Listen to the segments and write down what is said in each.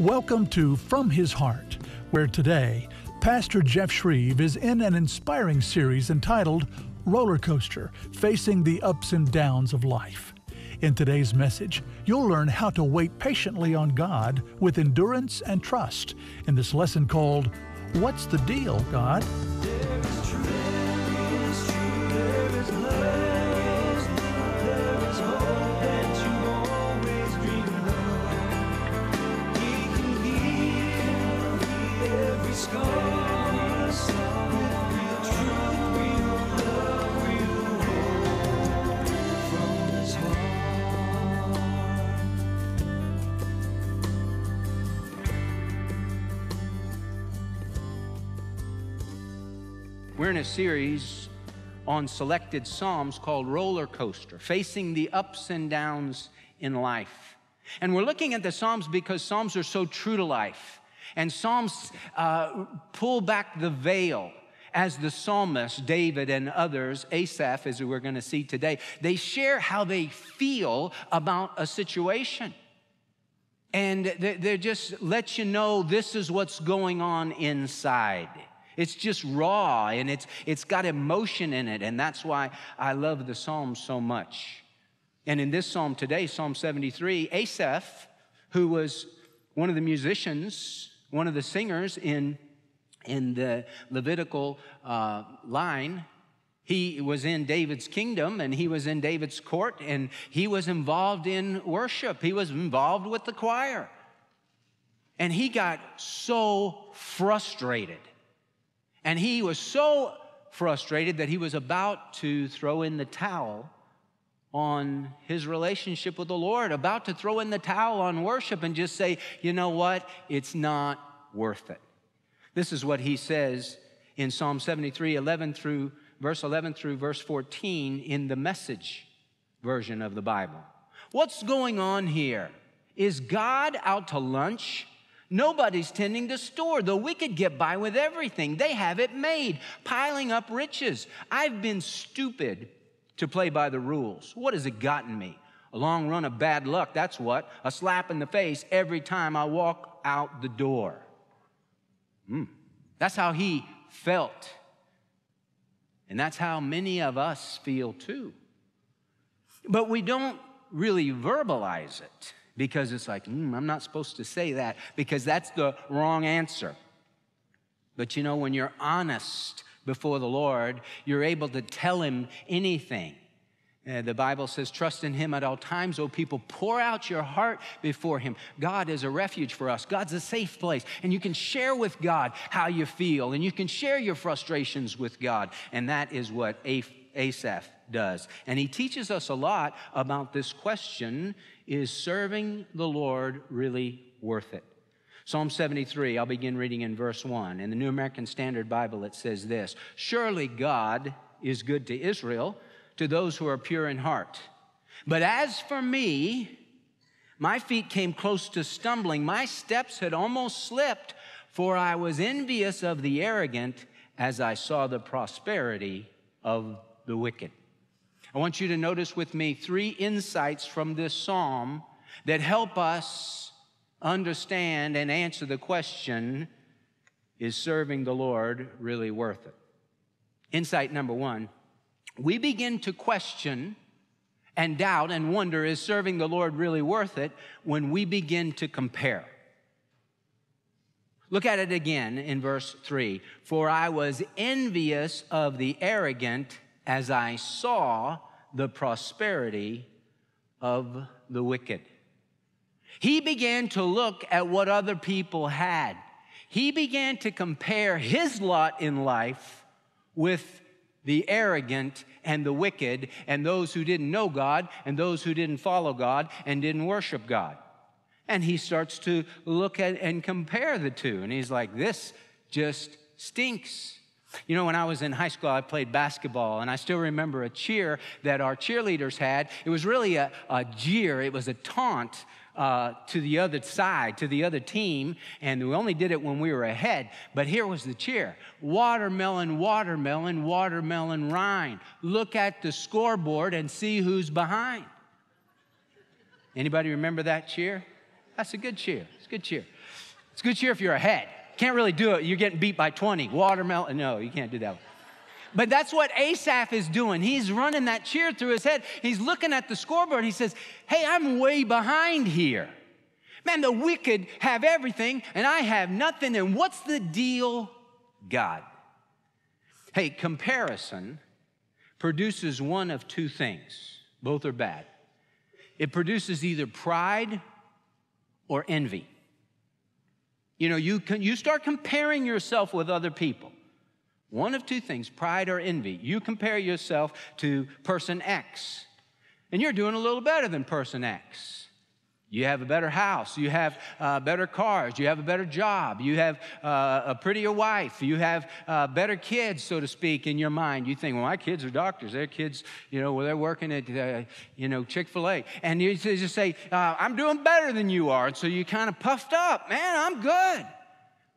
Welcome to From His Heart, where today, Pastor Jeff Schreve is in an inspiring series entitled Roller Coaster Facing the Ups and Downs of Life. In today's message, you'll learn how to wait patiently on God with endurance and trust in this lesson called What's the Deal, God? We're in a series on selected Psalms called Roller Coaster, facing the ups and downs in life. And we're looking at the Psalms because Psalms are so true to life. And Psalms uh, pull back the veil as the psalmist, David and others, Asaph, as we're going to see today, they share how they feel about a situation. And they, they just let you know this is what's going on inside. It's just raw and it's, it's got emotion in it. And that's why I love the Psalms so much. And in this Psalm today, Psalm 73, Asaph, who was one of the musicians, one of the singers in, in the Levitical uh, line, he was in David's kingdom and he was in David's court and he was involved in worship. He was involved with the choir. And he got so frustrated and he was so frustrated that he was about to throw in the towel on his relationship with the Lord, about to throw in the towel on worship and just say, you know what? It's not worth it. This is what he says in Psalm 73, 11 through verse 11 through verse 14 in the message version of the Bible. What's going on here? Is God out to lunch? Nobody's tending the store. The wicked get by with everything. They have it made, piling up riches. I've been stupid to play by the rules. What has it gotten me? A long run of bad luck, that's what. A slap in the face every time I walk out the door. Mm. That's how he felt. And that's how many of us feel too. But we don't really verbalize it because it's like, mm, I'm not supposed to say that because that's the wrong answer. But you know, when you're honest before the Lord, you're able to tell Him anything. Uh, the Bible says, Trust in Him at all times, O people. Pour out your heart before Him. God is a refuge for us. God's a safe place. And you can share with God how you feel, and you can share your frustrations with God. And that is what Asaph does. And he teaches us a lot about this question is serving the Lord really worth it? Psalm 73, I'll begin reading in verse 1. In the New American Standard Bible, it says this Surely God is good to Israel, to those who are pure in heart. But as for me, my feet came close to stumbling. My steps had almost slipped, for I was envious of the arrogant as I saw the prosperity of the wicked. I want you to notice with me three insights from this psalm that help us understand and answer the question is serving the Lord really worth it? Insight number one we begin to question and doubt and wonder is serving the Lord really worth it when we begin to compare. Look at it again in verse 3 For I was envious of the arrogant as I saw the prosperity of the wicked. He began to look at what other people had. He began to compare his lot in life with the arrogant and the wicked and those who didn't know God and those who didn't follow God and didn't worship God. And he starts to look at and compare the two. And he's like, this just stinks. You know, when I was in high school, I played basketball, and I still remember a cheer that our cheerleaders had. It was really a, a jeer, it was a taunt uh, to the other side, to the other team, and we only did it when we were ahead. But here was the cheer watermelon, watermelon, watermelon rind. Look at the scoreboard and see who's behind. Anybody remember that cheer? That's a good cheer. It's a good cheer. It's a good cheer if you're ahead. Can't really do it. You're getting beat by 20. Watermelon. No, you can't do that. But that's what Asaph is doing. He's running that cheer through his head. He's looking at the scoreboard. He says, Hey, I'm way behind here. Man, the wicked have everything and I have nothing. And what's the deal? God. Hey, comparison produces one of two things, both are bad. It produces either pride or envy. You know, you, can, you start comparing yourself with other people. One of two things pride or envy. You compare yourself to person X, and you're doing a little better than person X. You have a better house. You have uh, better cars. You have a better job. You have uh, a prettier wife. You have uh, better kids, so to speak, in your mind. You think, well, my kids are doctors. Their kids, you know, well, they're working at, uh, you know, Chick fil A. And you just say, uh, I'm doing better than you are. And so you kind of puffed up. Man, I'm good.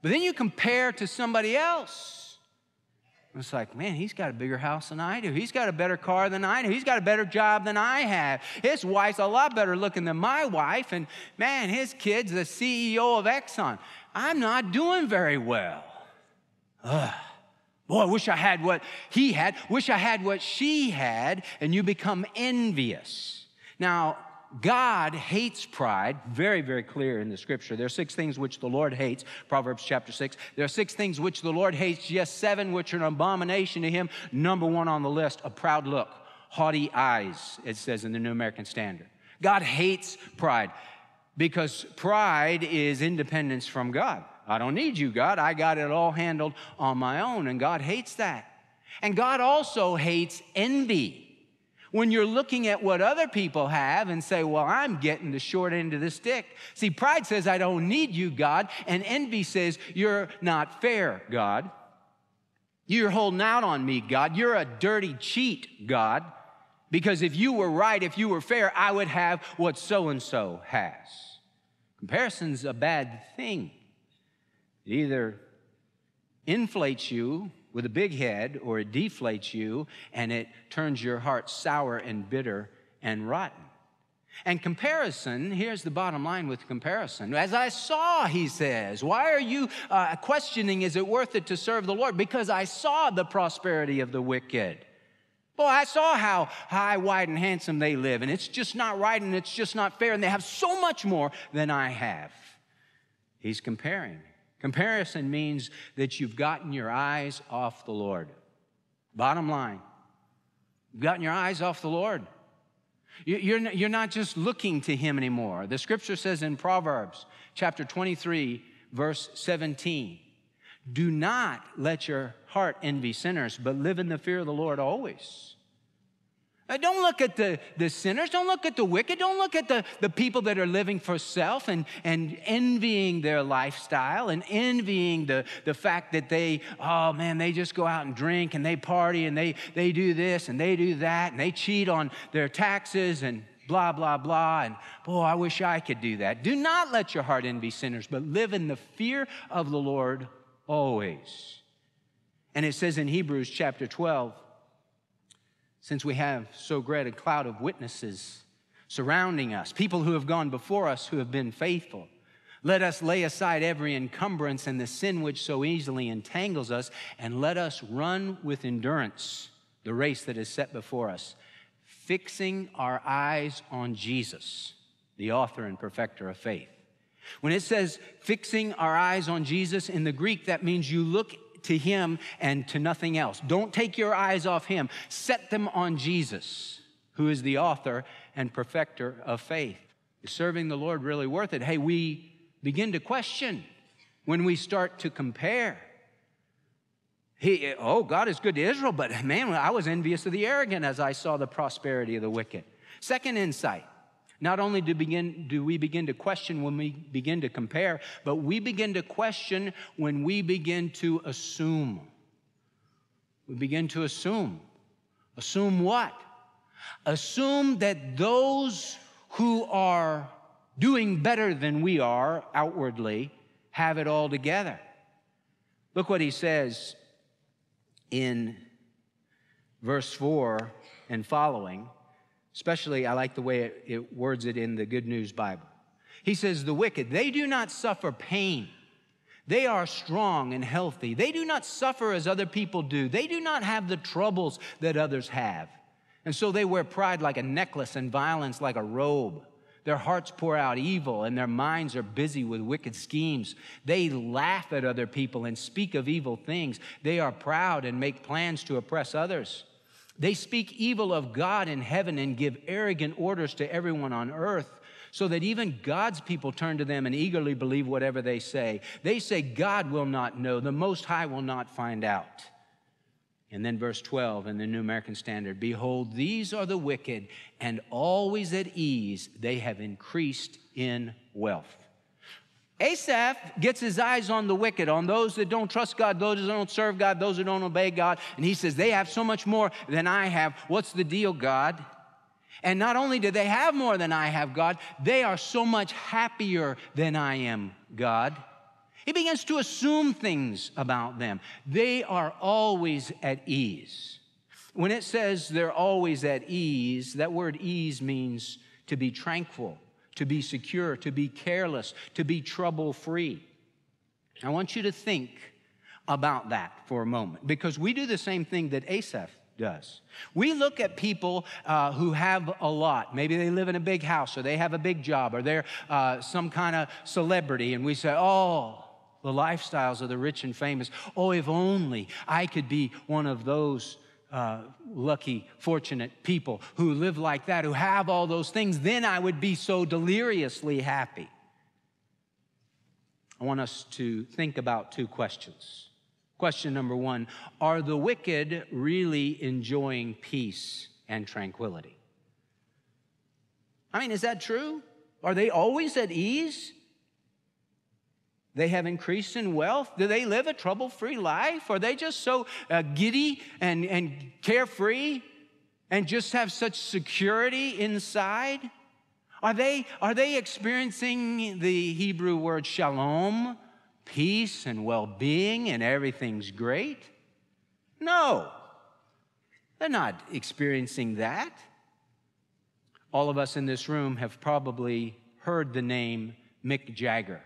But then you compare to somebody else. It's like, man, he's got a bigger house than I do. He's got a better car than I do. He's got a better job than I have. His wife's a lot better looking than my wife. And man, his kid's the CEO of Exxon. I'm not doing very well. Ugh. Boy, I wish I had what he had. Wish I had what she had. And you become envious. Now, God hates pride, very, very clear in the scripture. There are six things which the Lord hates, Proverbs chapter six. There are six things which the Lord hates, yes, seven which are an abomination to him. Number one on the list, a proud look, haughty eyes, it says in the New American Standard. God hates pride because pride is independence from God. I don't need you, God. I got it all handled on my own, and God hates that. And God also hates envy when you're looking at what other people have and say, Well, I'm getting the short end of the stick. See, pride says, I don't need you, God. And envy says, You're not fair, God. You're holding out on me, God. You're a dirty cheat, God. Because if you were right, if you were fair, I would have what so and so has. Comparison's a bad thing. It either inflates you with a big head, or it deflates you and it turns your heart sour and bitter and rotten. And comparison, here's the bottom line with comparison. As I saw, he says, why are you uh, questioning, is it worth it to serve the Lord? Because I saw the prosperity of the wicked. Boy, I saw how high, wide, and handsome they live, and it's just not right and it's just not fair, and they have so much more than I have. He's comparing. Comparison means that you've gotten your eyes off the Lord. Bottom line, you've gotten your eyes off the Lord. You're not just looking to Him anymore. The scripture says in Proverbs chapter 23, verse 17, do not let your heart envy sinners, but live in the fear of the Lord always. Uh, don't look at the, the sinners. Don't look at the wicked. Don't look at the, the people that are living for self and, and envying their lifestyle and envying the, the fact that they, oh man, they just go out and drink and they party and they, they do this and they do that and they cheat on their taxes and blah, blah, blah. And boy, I wish I could do that. Do not let your heart envy sinners, but live in the fear of the Lord always. And it says in Hebrews chapter 12, since we have so great a cloud of witnesses surrounding us, people who have gone before us who have been faithful. Let us lay aside every encumbrance and the sin which so easily entangles us, and let us run with endurance the race that is set before us, fixing our eyes on Jesus, the author and perfecter of faith. When it says fixing our eyes on Jesus in the Greek, that means you look to Him and to nothing else. Don't take your eyes off Him. Set them on Jesus, who is the author and perfecter of faith. Is serving the Lord really worth it? Hey, we begin to question when we start to compare. He, oh, God is good to Israel, but man, I was envious of the arrogant as I saw the prosperity of the wicked. Second insight not only do, begin, do we begin to question when we begin to compare, but we begin to question when we begin to assume. We begin to assume. Assume what? Assume that those who are doing better than we are outwardly have it all together. Look what he says in verse 4 and following. Especially, I like the way it, it words it in the Good News Bible. He says, The wicked, they do not suffer pain They are strong and healthy. They do not suffer as other people do. They do not have the troubles that others have. And so they wear pride like a necklace and violence like a robe. Their hearts pour out evil and their minds are busy with wicked schemes. They laugh at other people and speak of evil things. They are proud and make plans to oppress others. They speak evil of God in heaven and give arrogant orders to everyone on earth so that even God's people turn to them and eagerly believe whatever they say. They say, God will not know, the Most High will not find out. And then verse 12 in the New American Standard Behold, these are the wicked, and always at ease, they have increased in wealth. Asaph gets his eyes on the wicked, on those that don't trust God, those that don't serve God, those that don't obey God. And he says, They have so much more than I have. What's the deal, God? And not only do they have more than I have, God, they are so much happier than I am, God. He begins to assume things about them. They are always at ease. When it says they're always at ease, that word ease means to be tranquil, to be secure, to be careless, to be trouble free. I want you to think about that for a moment because we do the same thing that Asaph does. We look at people uh, who have a lot. Maybe they live in a big house or they have a big job or they're uh, some kind of celebrity, and we say, oh, the lifestyles of the rich and famous. Oh, if only I could be one of those uh, lucky, fortunate people who live like that, who have all those things, then I would be so deliriously happy. I want us to think about two questions. Question number one Are the wicked really enjoying peace and tranquility? I mean, is that true? Are they always at ease? They have increased in wealth? Do they live a trouble free life? Are they just so uh, giddy and, and carefree and just have such security inside? Are they, are they experiencing the Hebrew word shalom, peace and well being and everything's great? No, they're not experiencing that. All of us in this room have probably heard the name Mick Jagger.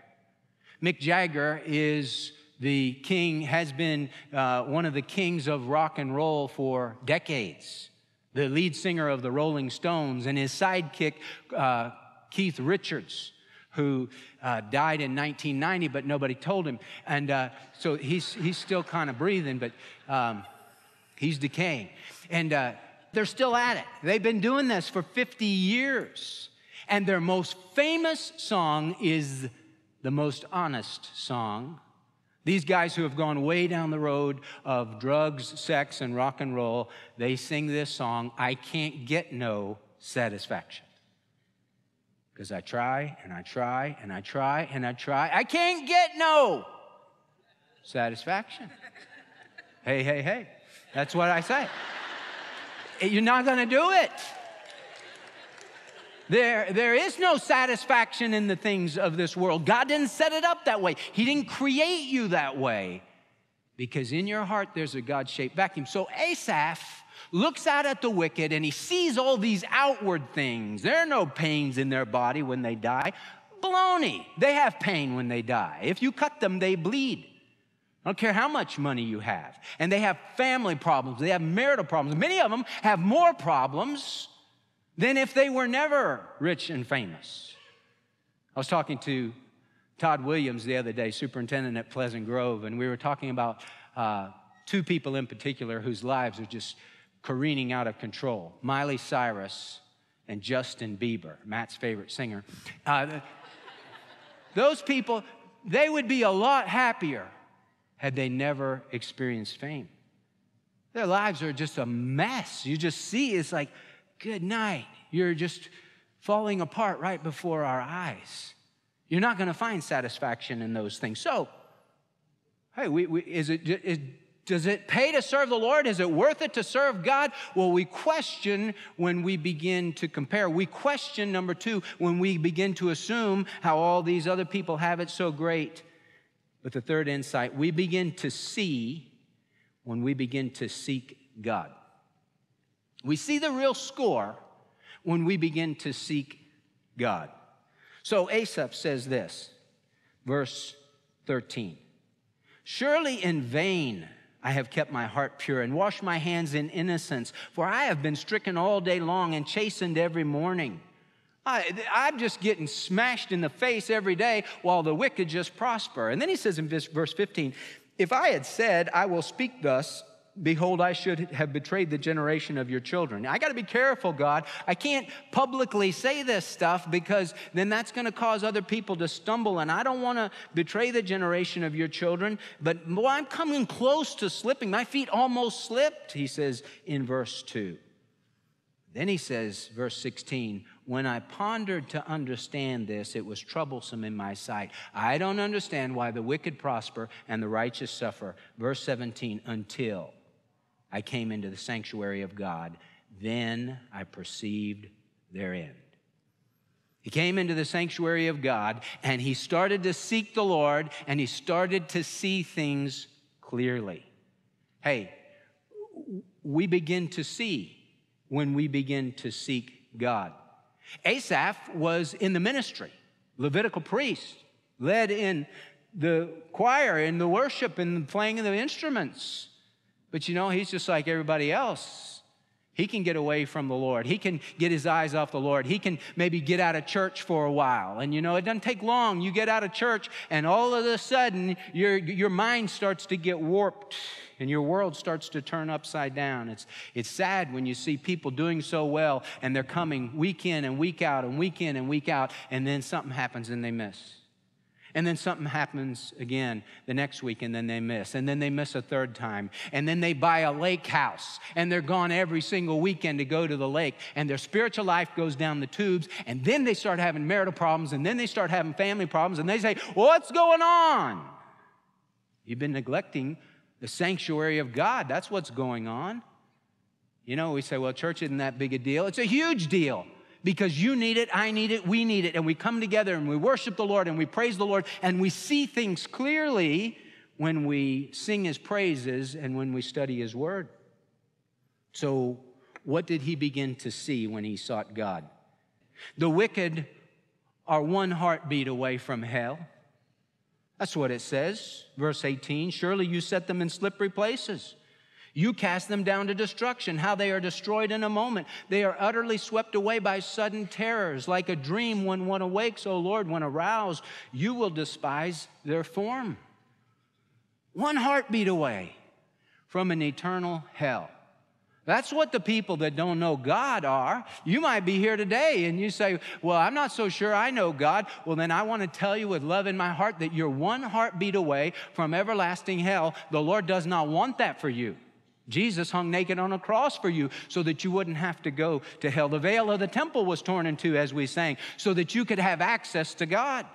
Mick Jagger is the king, has been uh, one of the kings of rock and roll for decades, the lead singer of the Rolling Stones, and his sidekick, uh, Keith Richards who uh, died in 1990, but nobody told him. And uh, so he's, he's still kind of breathing, but um, he's decaying. And uh, they're still at it. They've been doing this for 50 years. And their most famous song is the most honest song. These guys who have gone way down the road of drugs, sex, and rock and roll, they sing this song, I Can't Get No Satisfaction. Because I try and I try and I try and I try. I can't get no satisfaction. hey, hey, hey. That's what I say. You're not going to do it. There, there is no satisfaction in the things of this world. God didn't set it up that way, He didn't create you that way. Because in your heart, there's a God shaped vacuum. So Asaph looks out at the wicked and he sees all these outward things. There are no pains in their body when they die. Baloney. They have pain when they die. If you cut them, they bleed. I don't care how much money you have. And they have family problems, they have marital problems. Many of them have more problems than if they were never rich and famous. I was talking to Todd Williams the other day, superintendent at Pleasant Grove, and we were talking about uh, two people in particular whose lives are just careening out of control Miley Cyrus and Justin Bieber, Matt's favorite singer. Uh, those people, they would be a lot happier had they never experienced fame. Their lives are just a mess. You just see it's like, good night. You're just falling apart right before our eyes. You're not going to find satisfaction in those things. So, hey, we, we, is it, is, does it pay to serve the Lord? Is it worth it to serve God? Well, we question when we begin to compare. We question, number two, when we begin to assume how all these other people have it so great. But the third insight, we begin to see when we begin to seek God. We see the real score when we begin to seek God. So Asaph says this, verse 13. Surely in vain I have kept my heart pure and washed my hands in innocence, for I have been stricken all day long and chastened every morning. I, am just getting smashed in the face every day while the wicked just prosper. And then he says in verse 15, If I had said, I will speak thus, Behold, I should have betrayed the generation of your children. I got to be careful, God. I can't publicly say this stuff because then that's going to cause other people to stumble, and I don't want to betray the generation of your children. But well, I'm coming close to slipping. My feet almost slipped, he says in verse 2. Then he says, verse 16, when I pondered to understand this, it was troublesome in my sight. I don't understand why the wicked prosper and the righteous suffer. Verse 17, until I came into the sanctuary of God. Then I perceived their end. He came into the sanctuary of God and he started to seek the Lord and he started to see things clearly. Hey, we begin to see when we begin to seek God. Asaph was in the ministry, Levitical priest, led in the choir, in the worship, in the playing of the instruments. But you know, he's just like everybody else. He can get away from the Lord. He can get his eyes off the Lord. He can maybe get out of church for a while. And you know, it doesn't take long. You get out of church, and all of a sudden, your, your mind starts to get warped and your world starts to turn upside down. It's, it's sad when you see people doing so well and they're coming week in and week out and week in and week out, and then something happens and they miss. And then something happens again the next week, and then they miss. And then they miss a third time. And then they buy a lake house, and they're gone every single weekend to go to the lake. And their spiritual life goes down the tubes. And then they start having marital problems, and then they start having family problems. And they say, What's going on? You've been neglecting the sanctuary of God. That's what's going on. You know, we say, Well, church isn't that big a deal. It's a huge deal because you need it, I need it, we need it. And we come together and we worship the Lord and we praise the Lord and we see things clearly when we sing his praises and when we study his word. So, what did he begin to see when he sought God? The wicked are one heartbeat away from hell. That's what it says. Verse 18 Surely you set them in slippery places. You cast them down to destruction, how they are destroyed in a moment. They are utterly swept away by sudden terrors, like a dream when one awakes, O Lord, when aroused, you will despise their form. One heartbeat away from an eternal hell. That's what the people that don't know God are. You might be here today and you say, Well, I'm not so sure I know God. Well, then I want to tell you with love in my heart that you're one heartbeat away from everlasting hell. The Lord does not want that for you. Jesus hung naked on a cross for you so that you wouldn't have to go to hell. The veil of the temple was torn in two, as we sang, so that you could have access to God.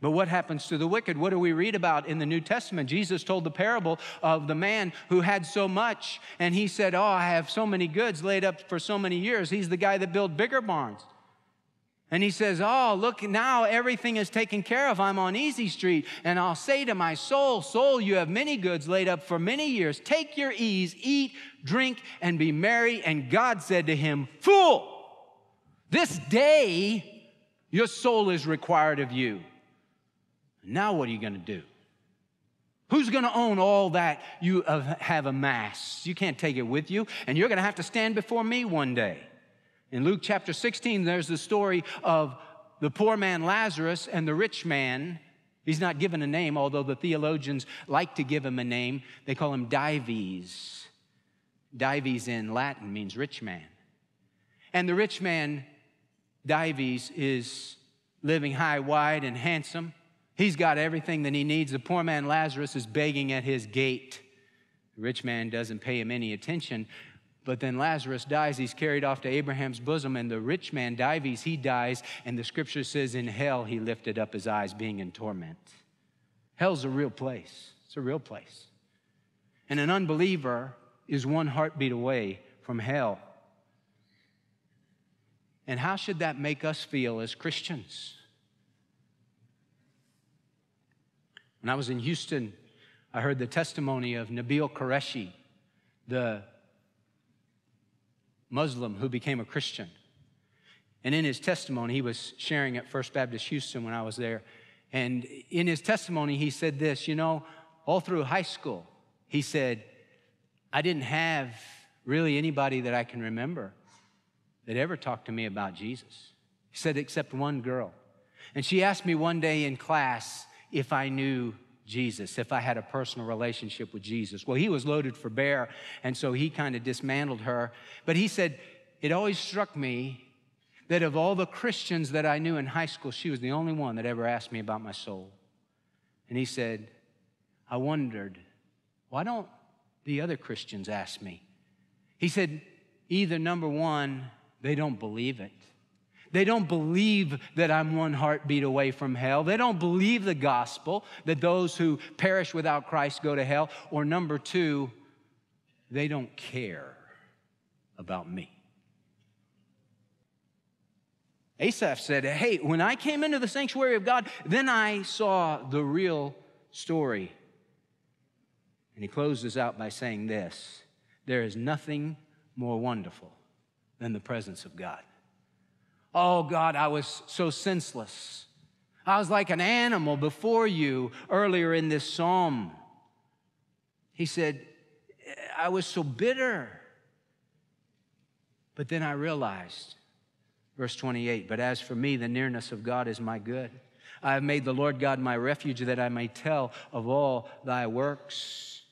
But what happens to the wicked? What do we read about in the New Testament? Jesus told the parable of the man who had so much, and he said, Oh, I have so many goods laid up for so many years. He's the guy that built bigger barns. And he says, Oh, look, now everything is taken care of. I'm on Easy Street. And I'll say to my soul, Soul, you have many goods laid up for many years. Take your ease, eat, drink, and be merry. And God said to him, Fool, this day your soul is required of you. Now what are you going to do? Who's going to own all that you have amassed? You can't take it with you, and you're going to have to stand before me one day. In Luke chapter 16, there's the story of the poor man Lazarus and the rich man. He's not given a name, although the theologians like to give him a name. They call him Dives. Dives in Latin means rich man. And the rich man, Dives, is living high, wide, and handsome. He's got everything that he needs. The poor man Lazarus is begging at his gate. The rich man doesn't pay him any attention. But then Lazarus dies. He's carried off to Abraham's bosom, and the rich man, Dives, he dies. And the scripture says, In hell, he lifted up his eyes, being in torment. Hell's a real place. It's a real place. And an unbeliever is one heartbeat away from hell. And how should that make us feel as Christians? When I was in Houston, I heard the testimony of Nabil Qureshi, the Muslim who became a Christian. And in his testimony, he was sharing at First Baptist Houston when I was there. And in his testimony, he said this you know, all through high school, he said, I didn't have really anybody that I can remember that ever talked to me about Jesus. He said, except one girl. And she asked me one day in class if I knew Jesus, if I had a personal relationship with Jesus. Well, he was loaded for bear, and so he kind of dismantled her. But he said, It always struck me that of all the Christians that I knew in high school, she was the only one that ever asked me about my soul. And he said, I wondered, why don't the other Christians ask me? He said, Either number one, they don't believe it. They don't believe that I'm one heartbeat away from hell. They don't believe the gospel that those who perish without Christ go to hell. Or number two, they don't care about me. Asaph said, Hey, when I came into the sanctuary of God, then I saw the real story. And he closes out by saying this There is nothing more wonderful than the presence of God. Oh God, I was so senseless. I was like an animal before you earlier in this psalm. He said, I was so bitter. But then I realized, verse 28, but as for me, the nearness of God is my good. I have made the Lord God my refuge that I may tell of all thy works.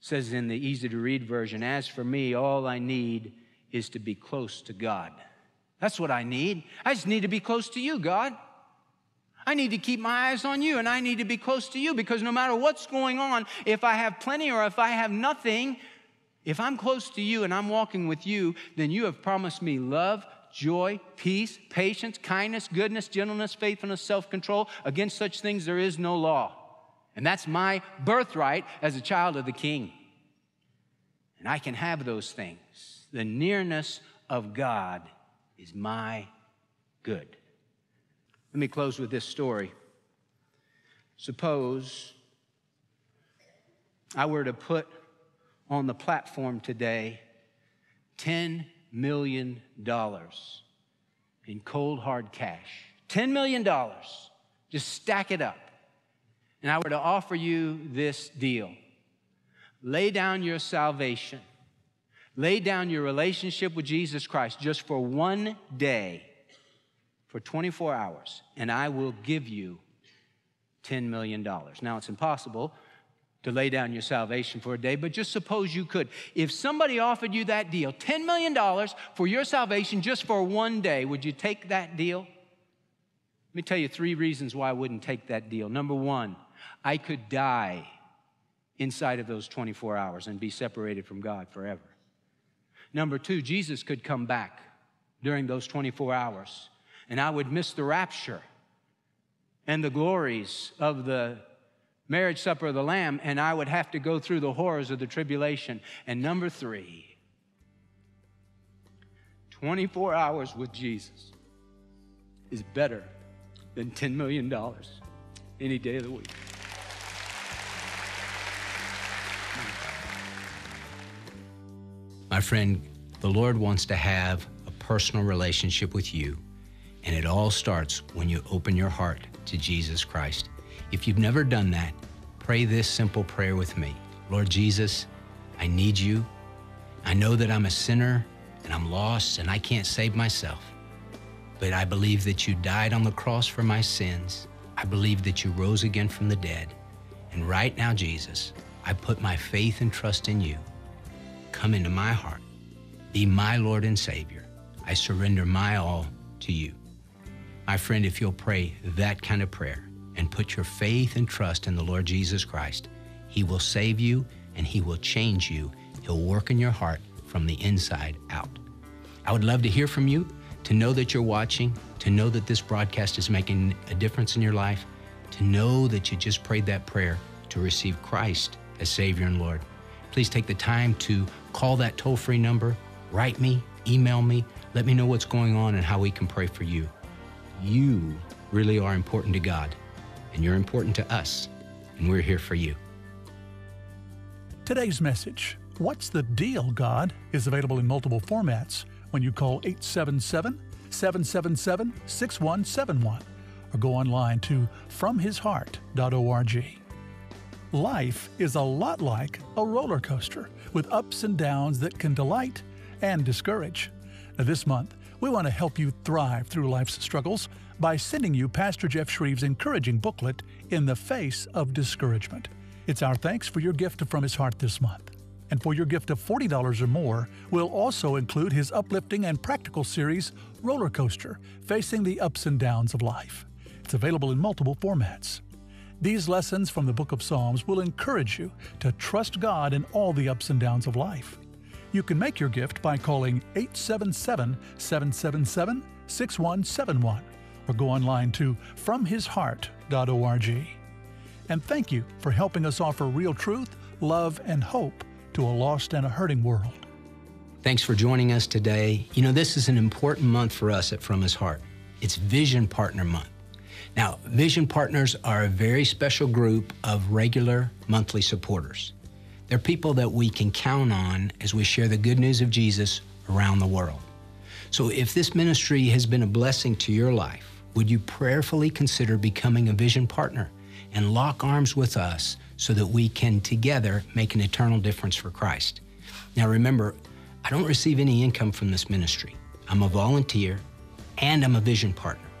Says in the easy to read version, as for me, all I need is to be close to God. That's what I need. I just need to be close to you, God. I need to keep my eyes on you and I need to be close to you because no matter what's going on, if I have plenty or if I have nothing, if I'm close to you and I'm walking with you, then you have promised me love, joy, peace, patience, kindness, goodness, gentleness, faithfulness, self control. Against such things there is no law. And that's my birthright as a child of the King. And I can have those things. The nearness of God is my good. Let me close with this story. Suppose I were to put on the platform today $10 million in cold hard cash. $10 million. Just stack it up. And I were to offer you this deal lay down your salvation Lay down your relationship with Jesus Christ just for one day, for 24 hours, and I will give you $10 million. Now, it's impossible to lay down your salvation for a day, but just suppose you could. If somebody offered you that deal, $10 million for your salvation just for one day, would you take that deal? Let me tell you three reasons why I wouldn't take that deal. Number one, I could die inside of those 24 hours and be separated from God forever. Number two, Jesus could come back during those 24 hours, and I would miss the rapture and the glories of the marriage supper of the Lamb, and I would have to go through the horrors of the tribulation. And number three, 24 hours with Jesus is better than $10 million any day of the week. My friend, the Lord wants to have a personal relationship with you, and it all starts when you open your heart to Jesus Christ. If you've never done that, pray this simple prayer with me Lord Jesus, I need you. I know that I'm a sinner and I'm lost and I can't save myself. But I believe that you died on the cross for my sins. I believe that you rose again from the dead. And right now, Jesus, I put my faith and trust in you. Come into my heart. Be my Lord and Savior. I surrender my all to you. My friend, if you'll pray that kind of prayer and put your faith and trust in the Lord Jesus Christ, He will save you and He will change you. He'll work in your heart from the inside out. I would love to hear from you, to know that you're watching, to know that this broadcast is making a difference in your life, to know that you just prayed that prayer to receive Christ as Savior and Lord please take the time to call that toll free number, write me, email me, let me know what's going on and how we can pray for you. You really are important to God, and you're important to us, and we're here for you. Today's message, What's the Deal, God, is available in multiple formats when you call 877 777 6171 or go online to fromhisheart.org. Life is a lot like a roller coaster with ups and downs that can delight and discourage. Now, this month, we want to help you thrive through life's struggles by sending you Pastor Jeff Schreve's encouraging booklet, In the Face of Discouragement. It's our thanks for your gift from his heart this month. And for your gift of $40 or more, we'll also include his uplifting and practical series, Roller Coaster Facing the Ups and Downs of Life. It's available in multiple formats. These lessons from the book of Psalms will encourage you to trust God in all the ups and downs of life. You can make your gift by calling 877 777 6171 or go online to fromhisheart.org. And thank you for helping us offer real truth, love, and hope to a lost and a hurting world. Thanks for joining us today. You know, this is an important month for us at From His Heart. It's Vision Partner Month. Now, Vision Partners are a very special group of regular monthly supporters. They're people that we can count on as we share the good news of Jesus around the world. So, if this ministry has been a blessing to your life, would you prayerfully consider becoming a Vision Partner and lock arms with us so that we can together make an eternal difference for Christ? Now, remember, I don't receive any income from this ministry. I'm a volunteer and I'm a Vision Partner.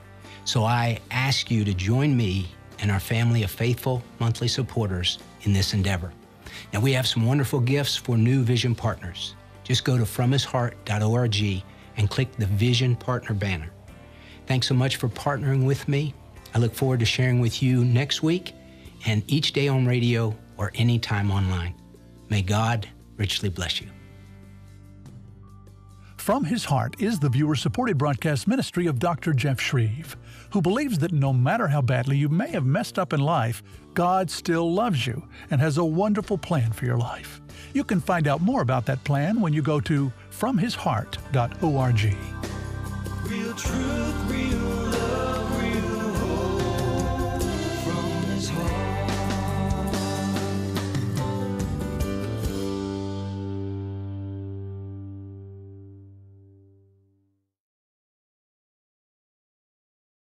So I ask you to join me and our family of faithful monthly supporters in this endeavor. Now, we have some wonderful gifts for new Vision partners. Just go to fromhisheart.org and click the Vision Partner banner. Thanks so much for partnering with me. I look forward to sharing with you next week and each day on radio or anytime online. May God richly bless you. From His Heart is the viewer supported broadcast ministry of Dr. Jeff Schreve, who believes that no matter how badly you may have messed up in life, God still loves you and has a wonderful plan for your life. You can find out more about that plan when you go to fromhisheart.org. Real truth, real